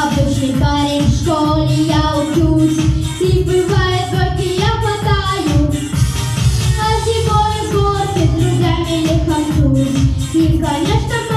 Обычный парень в школе я учусь, и бывает, только я хватаю, а сегодня в с друзьями не хожусь, и, конечно,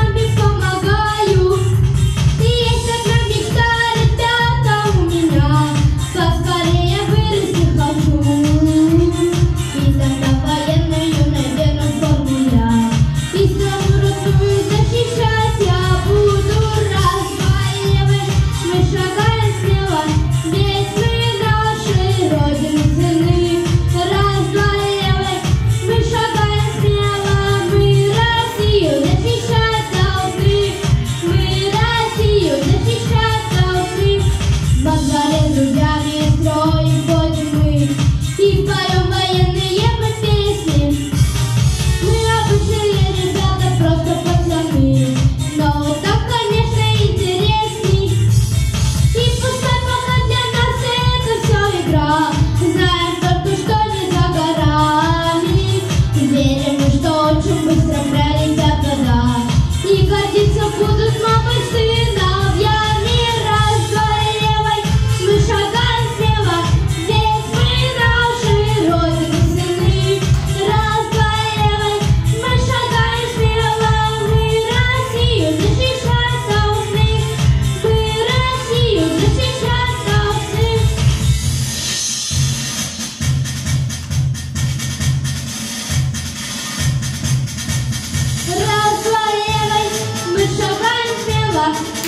очень быстро пролетят года. не гордиться буду 감사합니다.